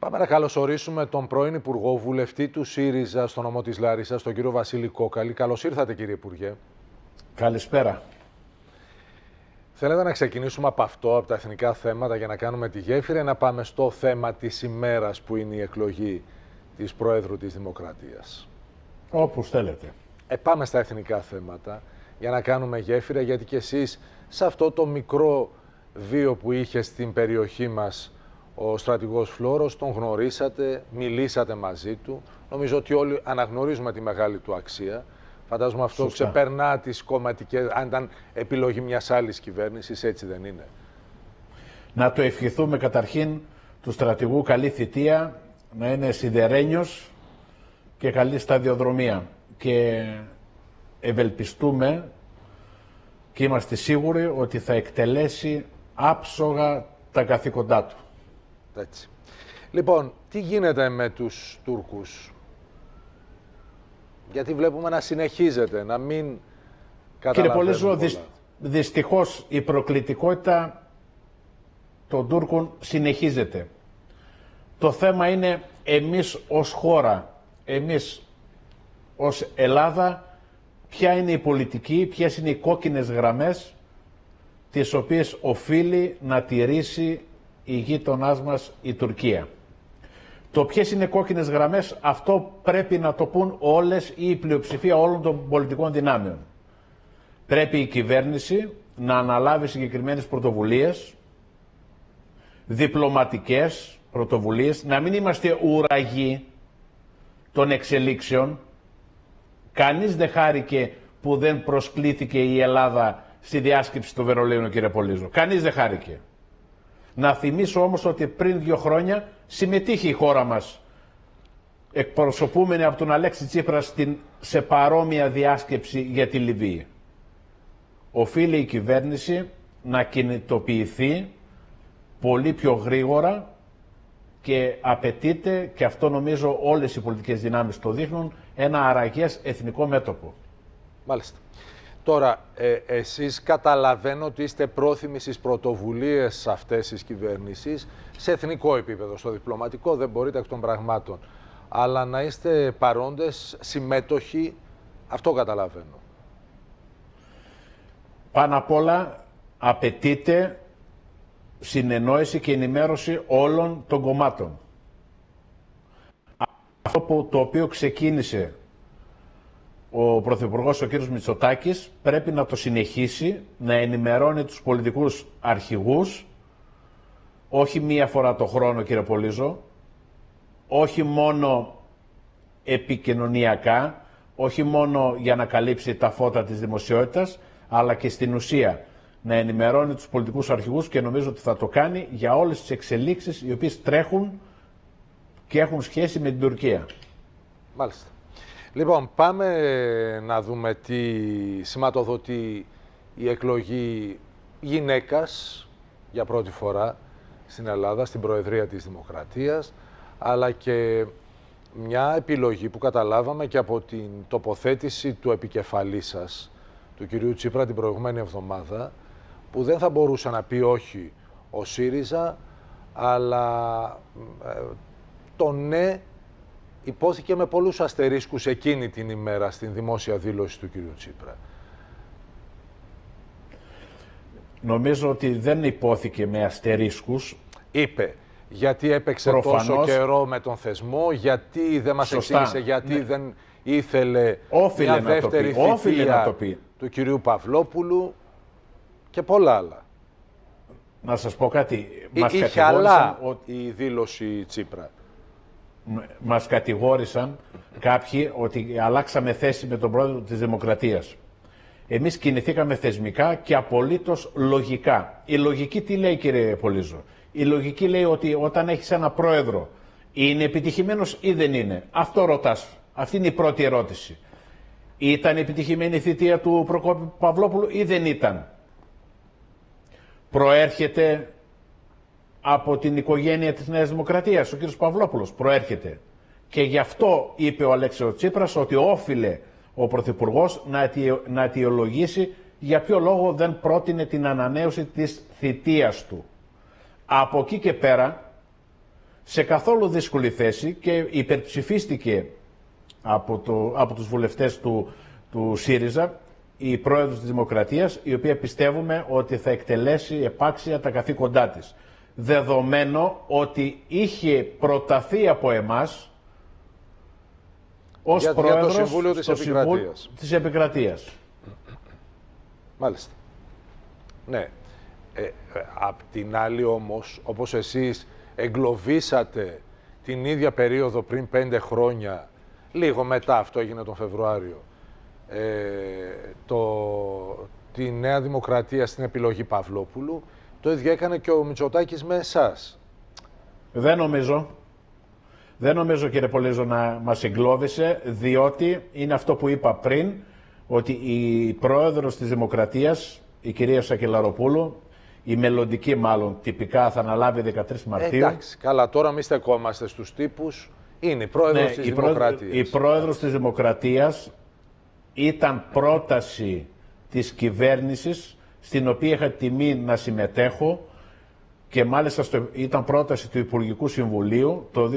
Πάμε να καλωσορίσουμε τον πρώην Υπουργό Βουλευτή του ΣΥΡΙΖΑ στο νομό της Λάρισας, τον κύριο Βασίλη Κόκαλη. Καλώς ήρθατε κύριε Υπουργέ. Καλησπέρα. Θέλετε να ξεκινήσουμε από αυτό, από τα εθνικά θέματα για να κάνουμε τη γέφυρα ή να πάμε στο θέμα της ημέρας που είναι η εκλογή της Προέδρου της Δημοκρατίας; Όπως θέλετε. Ε, πάμε στα εθνικά θέματα για να κάνουμε γέφυρα γιατί και εσείς σε αυτό το μικρό βίο που είχε στην περιοχή μας ο στρατηγός Φλόρος, τον γνωρίσατε, μιλήσατε μαζί του. Νομίζω ότι όλοι αναγνωρίζουμε τη μεγάλη του αξία. Φαντάζομαι αυτό Σωστά. ξεπερνά τις κομματικές, αν ήταν επιλογή μιας άλλης κυβέρνησης, έτσι δεν είναι. Να το ευχηθούμε καταρχήν του στρατηγού καλή θητεία, να είναι σιδερένιος και καλή σταδιοδρομία. Και ευελπιστούμε και είμαστε σίγουροι ότι θα εκτελέσει άψογα τα καθήκοντά του. Έτσι. Λοιπόν, τι γίνεται με τους Τούρκους; Γιατί βλέπουμε να συνεχίζεται, να μην καταλαβαίνουμε Κύριε Πολύζο, δυστυχώς η προκλητικότητα των Τούρκων συνεχίζεται. Το θέμα είναι εμείς ως χώρα, εμείς ως Ελλάδα, ποια είναι η πολιτική, ποιες είναι οι κόκκινες γραμμές τις οποίες οφείλει να τηρήσει η γείτονάς μας η Τουρκία. Το ποιες είναι κόκκινες γραμμές, αυτό πρέπει να το πούν όλες ή η πλειοψηφία όλων των πολιτικών δυνάμεων. Πρέπει η κυβέρνηση να αναλάβει συγκεκριμένες πρωτοβουλίες, διπλωματικές πρωτοβουλίες, να μην είμαστε ουραγοί των εξελίξεων. Κανείς δεν χάρηκε που δεν προσκλήθηκε η Ελλάδα στη διάσκεψη του Βερολίνου, κύριε Πολύζο. Κανείς δεν χάρηκε. Να θυμίσω όμως ότι πριν δύο χρόνια συμμετείχε η χώρα μας εκπροσωπούμενη από τον Αλέξη Τσίπρας στην, σε παρόμοια διάσκεψη για τη Λιβύη. Οφείλει η κυβέρνηση να κινητοποιηθεί πολύ πιο γρήγορα και απαιτείται, και αυτό νομίζω όλες οι πολιτικές δυνάμεις το δείχνουν, ένα αραγές εθνικό μέτωπο. Μάλιστα. Τώρα, ε, εσείς καταλαβαίνω ότι είστε πρόθυμοι στις πρωτοβουλίες αυτές της κυβέρνησης σε εθνικό επίπεδο, στο διπλωματικό δεν μπορείτε εκ των πραγμάτων. Αλλά να είστε παρόντες, συμμέτοχοι, αυτό καταλαβαίνω. Πάνω απ' όλα απαιτείται συνεννόηση και ενημέρωση όλων των κομμάτων. Αυτό που, το οποίο ξεκίνησε ο Πρωθυπουργός ο κ. Μητσοτάκης πρέπει να το συνεχίσει, να ενημερώνει τους πολιτικούς αρχηγούς, όχι μία φορά το χρόνο κύριε Πολύζο, όχι μόνο επικοινωνιακά, όχι μόνο για να καλύψει τα φώτα της δημοσιότητας, αλλά και στην ουσία να ενημερώνει τους πολιτικούς αρχηγούς και νομίζω ότι θα το κάνει για όλες τις εξελίξεις οι οποίες τρέχουν και έχουν σχέση με την Τουρκία. Μάλιστα. Λοιπόν, πάμε να δούμε τι σηματοδοτεί η εκλογή γυναίκας για πρώτη φορά στην Ελλάδα, στην Προεδρία της Δημοκρατίας, αλλά και μια επιλογή που καταλάβαμε και από την τοποθέτηση του επικεφαλής σας, του κυρίου Τσίπρα την προηγουμένη εβδομάδα, που δεν θα μπορούσε να πει όχι ο ΣΥΡΙΖΑ, αλλά ε, το ναι υπόθηκε με πολλούς αστερίσκους εκείνη την ημέρα στην δημόσια δήλωση του κ. Τσίπρα. Νομίζω ότι δεν υπόθηκε με αστερίσκους. Είπε, γιατί έπαιξε τόσο καιρό με τον θεσμό, γιατί δεν μας εξήγησε, γιατί ναι. δεν ήθελε Όφιλε μια δεύτερη θητεία του κυρίου Παυλόπουλου και πολλά άλλα. Να σας πω κάτι. Μας Είχε αλλά ότι... η δήλωση Τσίπρα μας κατηγόρησαν κάποιοι ότι αλλάξαμε θέση με τον πρόεδρο της Δημοκρατίας. Εμείς κινηθήκαμε θεσμικά και απολύτως λογικά. Η λογική τι λέει κύριε Πολύζο. Η λογική λέει ότι όταν έχεις ένα πρόεδρο είναι επιτυχημένος ή δεν είναι; Αυτό ρωτάς. Αυτή είναι η πρώτη ερώτηση. Ήταν επιτυχημένη η θητεία του Προκόπη Παυλόπουλου ή δεν ήταν; Προέρχεται από την οικογένεια της Νέας Δημοκρατίας, ο κ. Παυλόπουλος προέρχεται. Και γι' αυτό είπε ο Αλέξης Τσίπρας ότι όφιλε ο Πρωθυπουργός να, να αιτιολογήσει για ποιο λόγο δεν πρότεινε την ανανέωση της θητείας του. Από εκεί και πέρα σε καθόλου δύσκολη θέση και υπερψηφίστηκε από, το, από τους βουλευτές του, του ΣΥΡΙΖΑ η πρόεδρος της Δημοκρατίας, η οποία πιστεύουμε ότι θα εκτελέσει επάξια τα καθήκοντά της. Δεδομένο ότι είχε προταθεί από εμάς ως για, πρόεδρος για το Συμβούλιο της Επικρατείας. της Επικρατείας. Μάλιστα. Ναι. Ε, ε, απ' την άλλη όμως, όπως εσείς εγκλωβίσατε την ίδια περίοδο πριν πέντε χρόνια, λίγο μετά αυτό έγινε τον Φεβρουάριο, ε, το, τη Νέα Δημοκρατία στην επιλογή Παυλόπουλου, το ίδιο έκανε και ο Μητσοτάκης με εσάς. Δεν νομίζω. Δεν νομίζω κύριε Πολύζο να μας εγκλώβησε, διότι είναι αυτό που είπα πριν, ότι η πρόεδρος της Δημοκρατίας, η κυρία Σακελαροπούλου, η μελλοντική μάλλον τυπικά θα αναλάβει 13 Μαρτίου. εντάξει, καλά, τώρα μη στεκόμαστε στους τύπους. Είναι η πρόεδρος Ναι, της η, πρόεδρο- Δημοκρατίας. η πρόεδρος της Δημοκρατίας ήταν πρόταση της κυβέρνησης στην οποία είχα τιμή να συμμετέχω και μάλιστα στο, ήταν πρόταση του Υπουργικού Συμβουλίου το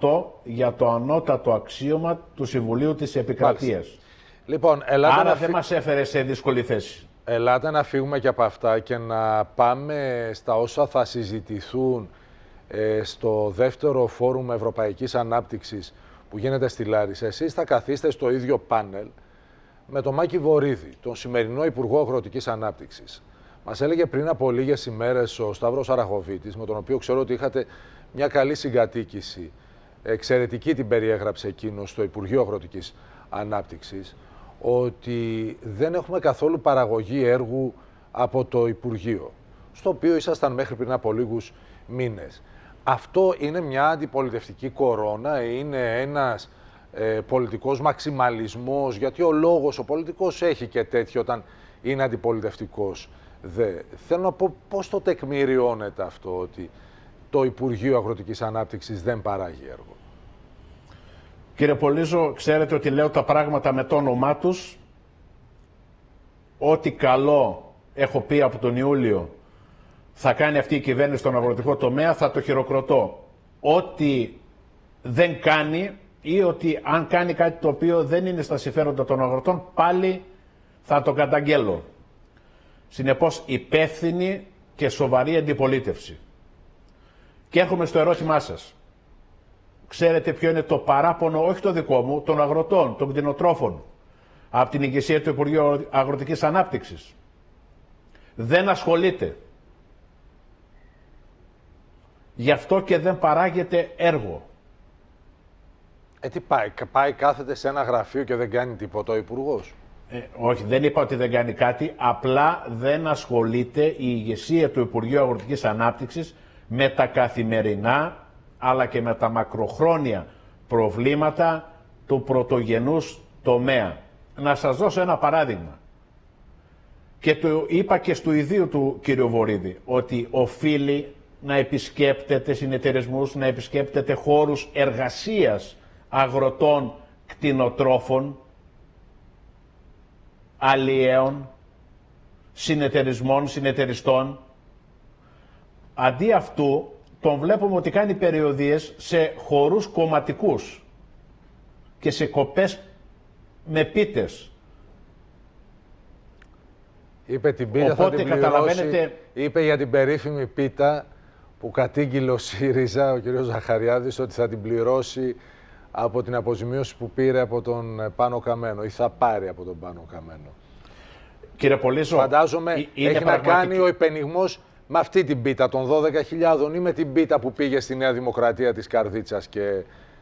2018 για το ανώτατο αξίωμα του Συμβουλίου της Επικρατείας. Λοιπόν, ελάτε Άρα να, δεν φύ- μας έφερε σε δύσκολη θέση. ελάτε να φύγουμε και από αυτά και να πάμε στα όσα θα συζητηθούν ε, στο δεύτερο φόρουμ Ευρωπαϊκής Ανάπτυξης που γίνεται στη Λάρισα. Εσείς θα καθίστε στο ίδιο πάνελ με τον Μάκη Βορύδη, τον σημερινό Υπουργό Αγροτικής Ανάπτυξης. Μας έλεγε πριν από λίγες ημέρες ο Σταύρος Αραχοβίτης, με τον οποίο ξέρω ότι είχατε μια καλή συγκατοίκηση. Εξαιρετική την περιέγραψε εκείνος στο Υπουργείο Αγροτικής Ανάπτυξης, ότι δεν έχουμε καθόλου παραγωγή έργου από το Υπουργείο, στο οποίο ήσασταν μέχρι πριν από λίγους μήνες. Αυτό είναι μια αντιπολιτευτική κορώνα, είναι ένας ε, πολιτικός μαξιμαλισμός, γιατί ο λόγος, ο πολιτικός έχει και τέτοιο όταν είναι αντιπολιτευτικός. Δε. Θέλω να πω πώς το τεκμηριώνεται αυτό ότι το Υπουργείο Αγροτικής Ανάπτυξης δεν παράγει έργο. Κύριε Πολύζο, ξέρετε ότι λέω τα πράγματα με το όνομά τους. Ό,τι καλό έχω πει από τον Ιούλιο θα κάνει αυτή η κυβέρνηση στον αγροτικό τομέα, θα το χειροκροτώ. Ό,τι δεν κάνει ή ότι αν κάνει κάτι το οποίο δεν είναι στα συμφέροντα των αγροτών, πάλι θα το καταγγέλω. Συνεπώς υπεύθυνη και σοβαρή αντιπολίτευση. Και έρχομαι στο ερώτημά σας. Ξέρετε ποιο είναι το παράπονο, όχι το δικό μου, των αγροτών, των κτηνοτρόφων, από την ηγεσία του Υπουργείου Αγροτικής Ανάπτυξης; Δεν ασχολείται. Γι' αυτό και δεν παράγεται έργο. Ε, τι πάει, κα- πάει κάθεται σε ένα γραφείο και δεν κάνει τίποτα ο υπουργός; Ε, όχι, δεν είπα ότι δεν κάνει κάτι, απλά δεν ασχολείται η ηγεσία του Υπουργείου Αγροτικής Ανάπτυξης με τα καθημερινά αλλά και με τα μακροχρόνια προβλήματα του πρωτογενούς τομέα. Να σας δώσω ένα παράδειγμα. Και το είπα και στο ιδίου του κύριο Βορύδη, ότι οφείλει να επισκέπτεται συνεταιρισμούς, να επισκέπτεται χώρους εργασίας αγροτών κτηνοτρόφων, αλλιέων, συνεταιρισμών, συνεταιριστών. Αντί αυτού, τον βλέπουμε ότι κάνει περιοδίες σε χορούς κομματικούς και σε κοπές με πίτες. Είπε την πίτα θα Οπότε την πληρώσει. καταλαβαίνετε- Είπε για την περίφημη πίτα που κατήγγειλε ο ΣΥΡΙΖΑ, ο κ. Ζαχαριάδης, ότι θα την πληρώσει από την αποζημίωση που πήρε από τον ε, Πάνο Καμένο ή θα πάρει από τον Πάνο Καμένο. Κύριε Πολύζο, Φαντάζομαι ε- είναι έχει να πραγματική- κάνει ο υπενιγμός με αυτή την πίτα των 12.000 ή με την πίτα που πήγε στη Νέα Δημοκρατία της Καρδίτσας και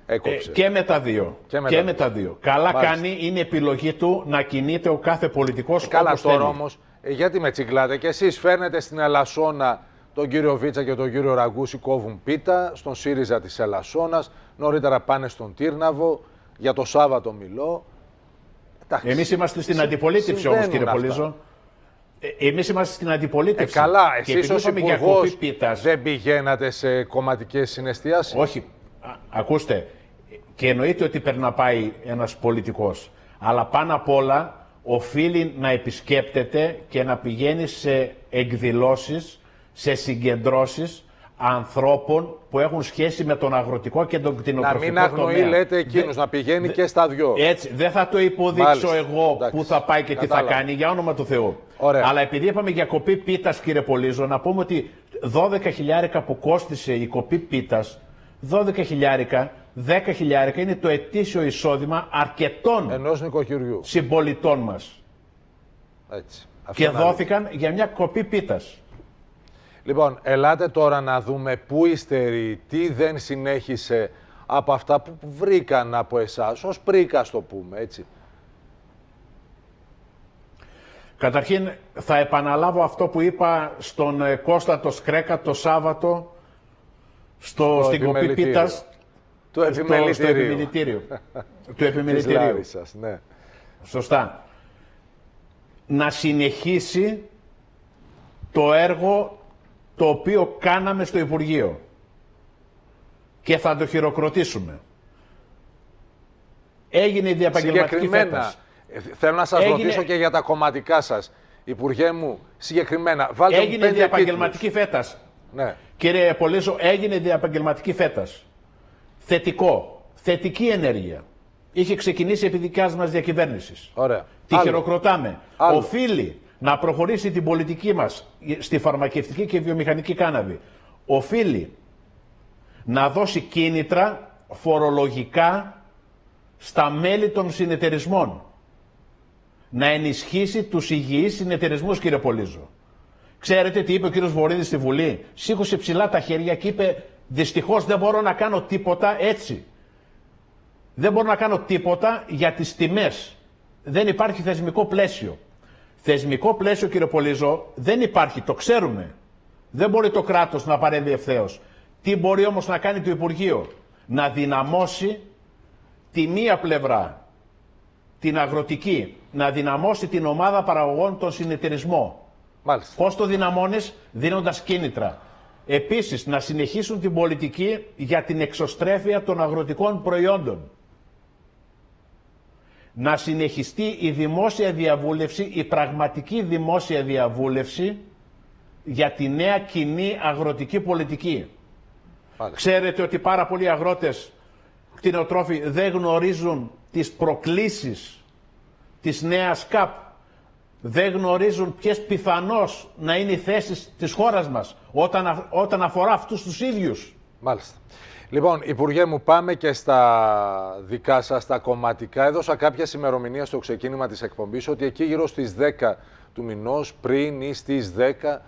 Ε, έκοψε. και με τα δύο. Και με Και τα με δύο. τα δύο. Καλά Μάλιστα. κάνει, είναι επιλογή του να κινείται ο κάθε πολιτικός Καλά όπως τώρα θέλει. όμως, γιατί με τσιγκλάτε και εσείς φέρνετε στην Ελασσόνα τον κύριο Βίτσα και τον κύριο Ραγκούση κόβουν πίτα, στον ΣΥΡΙΖΑ της Ελασσόνας. Νωρίτερα πάνε στον Τύρναβο, για το Σάββατο μιλώ. Εντάξει, Εμείς είμαστε στην συ- αντιπολίτευση όμως κύριε συμβαίνουν αυτά. Πολύζο. Ε, εμείς είμαστε στην Ε, αντιπολίτευση. καλά, Και εσείς επειδή ως είπαμε για υπουργός κοπή πίτας, δεν πηγαίνατε σε κομματικές συναισθιάσεις; Όχι, α- ακούστε, και εννοείται ότι πρέπει να πάει ένας πολιτικός. Αλλά πάνω απ' όλα οφείλει να επισκέπτεται και να πηγαίνει σε εκδηλώσεις, σε συγκεντρώσεις ανθρώπων που έχουν σχέση με τον αγροτικό και τον κτηνοτροφικό Να μην αγνοεί, τομέα. λέτε, εκείνους, να πηγαίνει και στα δυο. Έτσι, δεν θα το υποδείξω Μάλιστα. εγώ Εντάξει. που θα πάει και τι θα Κατάλαβα. κάνει, για όνομα του Θεού. Ωραία. Αλλά επειδή είπαμε για κοπή πίτας, κύριε Πολύζο, να πούμε ότι 12 χιλιάρικα που κόστησε η κοπή πίτας, 12 χιλιάρικα, 10 χιλιάρικα είναι το ετήσιο εισόδημα αρκετών Ενός νοικοκυριού. συμπολιτών μας. Έτσι. Αυτό Και είναι αλήθεια. δόθηκαν για μια κοπή πίτας. Λοιπόν, ελάτε τώρα να δούμε πού υστερεί, τι δεν συνέχισε από αυτά που βρήκαν από εσάς, ως πρίκα το πούμε, έτσι. Καταρχήν θα επαναλάβω αυτό που είπα στον ε, Κώστα το Σκρέκα το Σάββατο στο, στην κοπή επιμελητήριο. πίτας Το στο, στο επιμελητήριο επιμελητήριο. του της επιμελητηρίου. Λάρισσας, ναι. Σωστά. Να συνεχίσει το έργο το οποίο κάναμε στο Υπουργείο. Και θα το χειροκροτήσουμε. Έγινε η διαπαγγελματική Συγκεκριμένα, φέτας. ε, θέλω να σας Έγινε- ρωτήσω και για τα κομματικά σας. Υπουργέ μου, συγκεκριμένα, βάλτε μου Έγινε η πέντε διαπαγγελματική τίτλους. φέτας. Ναι. Κύριε Πολύζο, έγινε διαπαγγελματική φέτας. Θετικό. Θετική ενέργεια. Είχε ξεκινήσει επί δικιάς μας διακυβέρνησης. Ωραία. Τη Άλλο. χειροκροτάμε. Άλλο. Οφείλει να προχωρήσει την πολιτική μας στη φαρμακευτική και βιομηχανική κάναβη. Οφείλει να δώσει κίνητρα φορολογικά στα μέλη των συνεταιρισμών. Να ενισχύσει τους υγιείς συνεταιρισμούς, κύριε Πολύζο. Ξέρετε τι είπε ο κύριος Βορύδης στη Βουλή; Σήκωσε ψηλά τα χέρια και είπε δυστυχώς δεν μπορώ να κάνω τίποτα έτσι. Δεν μπορώ να κάνω τίποτα για τις τιμές. Δεν υπάρχει θεσμικό πλαίσιο. Θεσμικό πλαίσιο, κύριε Πολύζο, δεν υπάρχει, το ξέρουμε. Δεν μπορεί το κράτος να παρέμβει ευθέως. Τι μπορεί όμως να κάνει το Υπουργείο; Να δυναμώσει τη μία πλευρά, την αγροτική, να δυναμώσει την ομάδα παραγωγών των συνεταιρισμό. Μάλιστα. Πώς το δυναμώνεις, δίνοντας κίνητρα. Επίσης, να συνεχίσουν την πολιτική για την εξωστρέφεια των αγροτικών προϊόντων. Να συνεχιστεί η δημόσια διαβούλευση, η πραγματική δημόσια διαβούλευση για τη νέα κοινή αγροτική πολιτική. Μάλιστα. Ξέρετε ότι πάρα πολλοί αγρότες κτηνοτρόφοι δεν γνωρίζουν τις προκλήσεις της νέας ΚΑΠ. Δεν γνωρίζουν ποιες πιθανώς να είναι οι θέσεις της χώρας μας όταν, α- όταν αφορά αυτούς τους ίδιους. Μάλιστα. Λοιπόν, Υπουργέ μου, πάμε και στα δικά σας, τα κομματικά. Έδωσα κάποια ημερομηνία στο ξεκίνημα της εκπομπής ότι εκεί γύρω στις 10 του μηνός, πριν ή στις 10,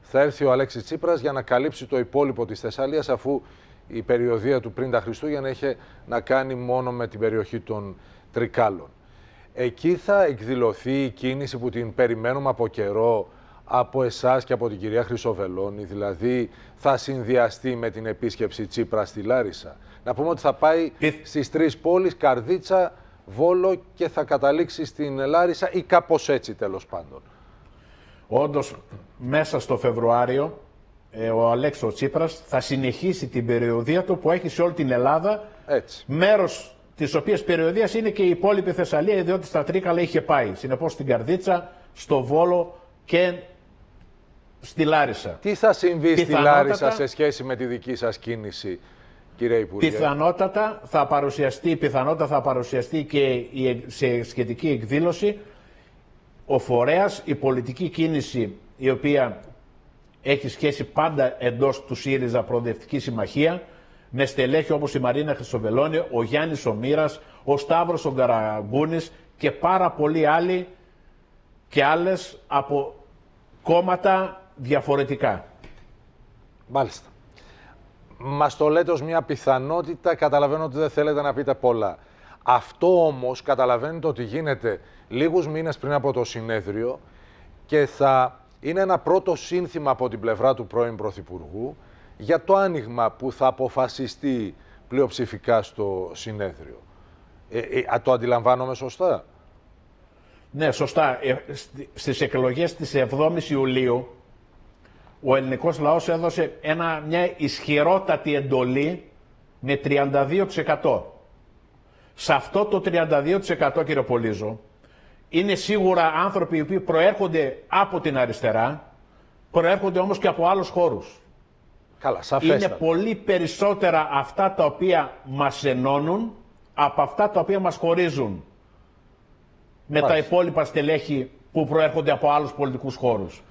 θα έρθει ο Αλέξης Τσίπρας για να καλύψει το υπόλοιπο της Θεσσαλίας, αφού η περιοδία του πριν τα Χριστούγεννα είχε να κάνει μόνο με την περιοχή των Τρικάλων. Εκεί θα εκδηλωθεί η κίνηση που την περιμένουμε από καιρό από εσάς και από την κυρία Χρυσοβελώνη, δηλαδή θα συνδυαστεί με την επίσκεψη Τσίπρα στη Λάρισα. Να πούμε ότι θα πάει Πιθ- στις τρεις πόλεις, Καρδίτσα, Βόλο και θα καταλήξει στην Λάρισα ή κάπως έτσι τέλος πάντων. Όντως, μέσα στο Φεβρουάριο, ε, ο Αλέξο Τσίπρας θα συνεχίσει την περιοδία του που έχει σε όλη την Ελλάδα, Έτσι. μέρος της οποίας περιοδίας είναι και η υπόλοιπη Θεσσαλία, διότι στα Τρίκαλα είχε πάει. Συνεπώς στην Καρδίτσα, στο Βόλο και στη Λάρισα. Τι θα συμβεί στη Πιθανότατα- Λάρισα σε σχέση με τη δική σας κίνηση, κύριε Υπουργέ; Πιθανότατα θα παρουσιαστεί, πιθανότατα θα παρουσιαστεί και η, εκ- σε σχετική εκδήλωση ο φορέας, η πολιτική κίνηση η οποία έχει σχέση πάντα εντός του ΣΥΡΙΖΑ Προοδευτική Συμμαχία με στελέχη όπως η Μαρίνα Χρυσοβελώνη, ο Γιάννης Ομήρας, ο Σταύρος ο Γκαραγκούνης και πάρα πολλοί άλλοι και άλλες από κόμματα διαφορετικά. Μάλιστα. Μας το λέτε ως μια πιθανότητα, καταλαβαίνω ότι δεν θέλετε να πείτε πολλά. Αυτό όμως καταλαβαίνετε ότι γίνεται λίγους μήνες πριν από το συνέδριο και θα είναι ένα πρώτο σύνθημα από την πλευρά του πρώην Πρωθυπουργού για το άνοιγμα που θα αποφασιστεί πλειοψηφικά στο συνέδριο. Ε, ε, α, το αντιλαμβάνομαι σωστά; Ναι, σωστά. Ε, στι- στις εκλογές της 7ης Ιουλίου ο ελληνικός λαός έδωσε ένα, μια ισχυρότατη εντολή με 32%. Σε αυτό το 32% κύριε Πολύζο είναι σίγουρα άνθρωποι οι οποίοι προέρχονται από την αριστερά, προέρχονται όμως και από άλλους χώρους. Καλά, σαφέστατα. Είναι πολύ περισσότερα αυτά τα οποία μας ενώνουν από αυτά τα οποία μας χωρίζουν με τα Μάλιστα. υπόλοιπα στελέχη που προέρχονται από άλλους πολιτικούς χώρους.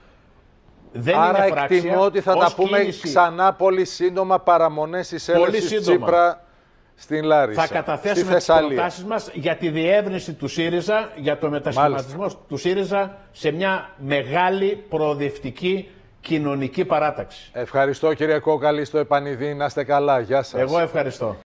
Δεν Άρα είναι πράξια, εκτιμώ ότι θα τα ως πούμε κίνηση ξανά πολύ σύντομα παραμονές της Πολύ έλευσης σύντομα. Τσίπρα στην Λάρισα. Θα στη καταθέσουμε τις Θεσσαλία. προτάσεις μας για τη διεύρυνση του ΣΥΡΙΖΑ, για το μετασχηματισμό του ΣΥΡΙΖΑ σε μια μεγάλη προοδευτική κοινωνική παράταξη. Ευχαριστώ κύριε Κόκαλη στο επανειδή. Να είστε καλά. Γεια σας. Εγώ ευχαριστώ.